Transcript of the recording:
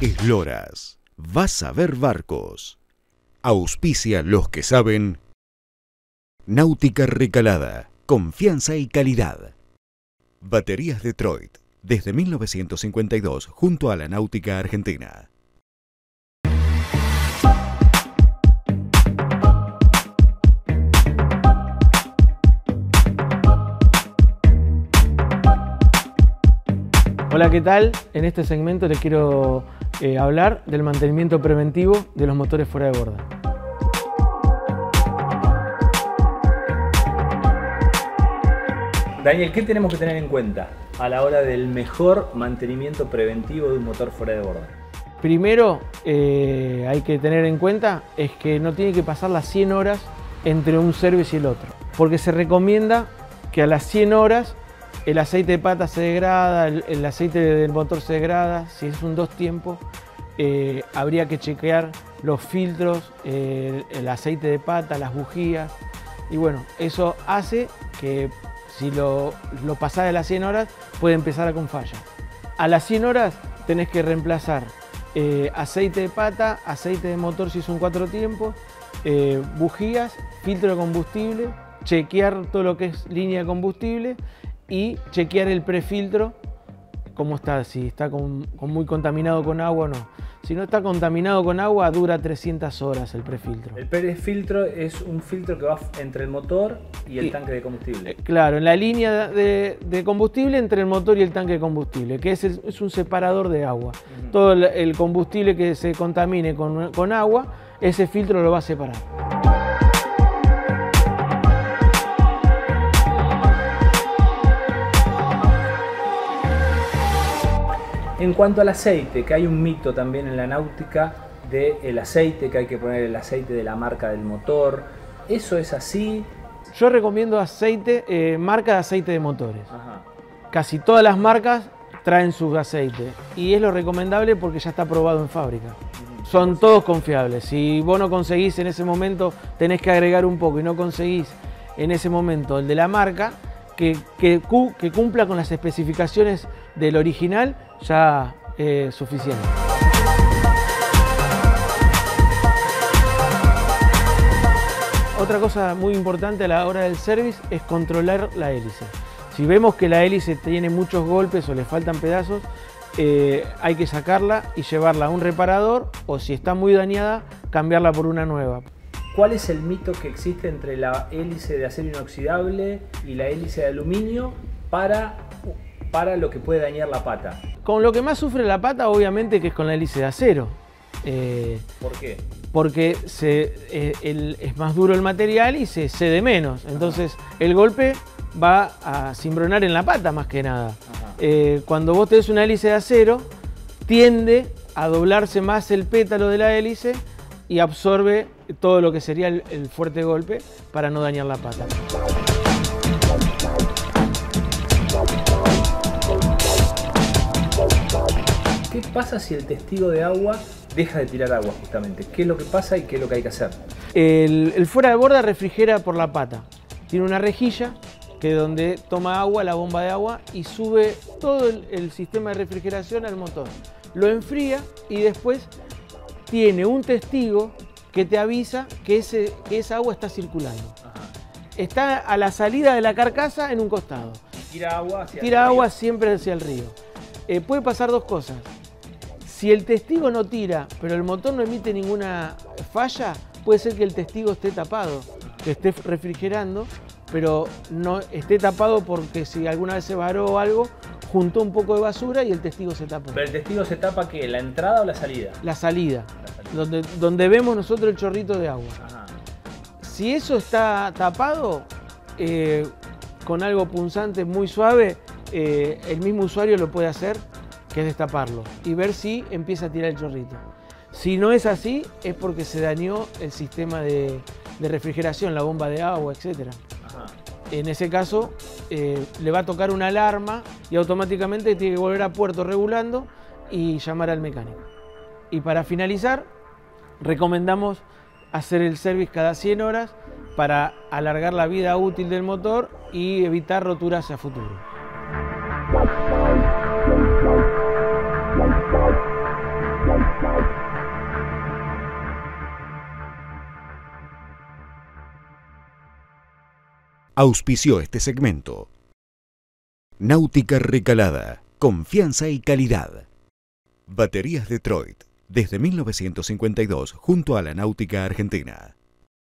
Esloras. Vas a ver barcos. Auspicia los que saben. Náutica Recalada. Confianza y calidad. Baterías Detroit. Desde 1952 junto a la Náutica Argentina. Hola, ¿qué tal? En este segmento les quiero eh, hablar del mantenimiento preventivo de los motores fuera de borda. Daniel, ¿qué tenemos que tener en cuenta a la hora del mejor mantenimiento preventivo de un motor fuera de borda? Primero, eh, hay que tener en cuenta es que no tiene que pasar las 100 horas entre un service y el otro, porque se recomienda que a las 100 horas el aceite de pata se degrada, el, aceite del motor se degrada, si es un dos tiempos, eh, habría que chequear los filtros, el aceite de pata, las bujías, y bueno, eso hace que si lo, lo pasás de las 100 horas, puede empezar con falla. A las 100 horas tenés que reemplazar eh, aceite de pata, aceite de motor si es un cuatro tiempos, eh, bujías, filtro de combustible, chequear todo lo que es línea de combustible y chequear el prefiltro, cómo está, si está muy contaminado con agua o no. Si no está contaminado con agua, dura 300 horas el prefiltro. El prefiltro es un filtro que va entre el motor y el tanque de combustible. Eh, claro, en la línea de, combustible entre el motor y el tanque de combustible, que es, es un separador de agua. Todo el, combustible que se contamine con, con agua, ese filtro lo va a separar. En cuanto al aceite, que hay un mito también en la náutica del aceite, que hay que poner el aceite de la marca del motor. ¿Eso es así? Yo recomiendo aceite, eh, marca de aceite de motores. Casi todas las marcas traen sus aceites y es lo recomendable porque ya está probado en fábrica. Son todos confiables. Si vos no conseguís en ese momento, tenés que agregar un poco y no conseguís en ese momento el de la marca, que, cumpla con las especificaciones del original, ya es suficiente. Otra cosa muy importante a la hora del service es controlar la hélice. Si vemos que la hélice tiene muchos golpes o le faltan pedazos, eh, hay que sacarla y llevarla a un reparador o si está muy dañada, cambiarla por una nueva. ¿Cuál es el mito que existe entre la hélice de acero inoxidable y la hélice de aluminio para, para lo que puede dañar la pata? Con lo que más sufre la pata, obviamente, que es con la hélice de acero. Eh, ¿Por qué? Porque eh, es más duro el material y se cede menos. Entonces, el golpe va a cimbronar en la pata más que nada. Eh, cuando vos tenés una hélice de acero, tiende a doblarse más el pétalo de la hélice y absorbe todo lo que sería el fuerte golpe para no dañar la pata. ¿Qué pasa si el testigo de agua deja de tirar agua justamente? ¿Qué es lo que pasa y qué es lo que hay que hacer? El, fuera de borda refrigera por la pata. Tiene una rejilla que donde toma agua, la bomba de agua, y sube todo el, sistema de refrigeración al motor. Lo enfría y después tiene un testigo que te avisa que, ese, que esa agua está circulando. Está a la salida de la carcasa en un costado. Tira agua Tira agua siempre hacia el río. Eh, puede pasar dos cosas. Si el testigo no tira, pero el motor no emite ninguna falla, puede ser que el testigo esté tapado, que esté refrigerando, pero no esté tapado porque si alguna vez se varó algo, juntó un poco de basura y el testigo se tapa. ¿Pero el testigo se tapa qué? ¿La entrada o la salida? La salida, Donde, donde vemos nosotros el chorrito de agua. Si eso está tapado, eh, con algo punzante muy suave, eh, el mismo usuario lo puede hacer que es destaparlo y ver si empieza a tirar el chorrito. Si no es así, es porque se dañó el sistema de, refrigeración, la bomba de agua, etc. En ese caso, eh, le va a tocar una alarma y automáticamente tiene que volver a puerto regulando y llamar al mecánico. Y para finalizar, recomendamos hacer el service cada 100 horas para alargar la vida útil del motor y evitar roturas a futuro. Auspició este segmento. Náutica Recalada, confianza y calidad. Baterías Detroit, desde 1952 junto a la Náutica Argentina.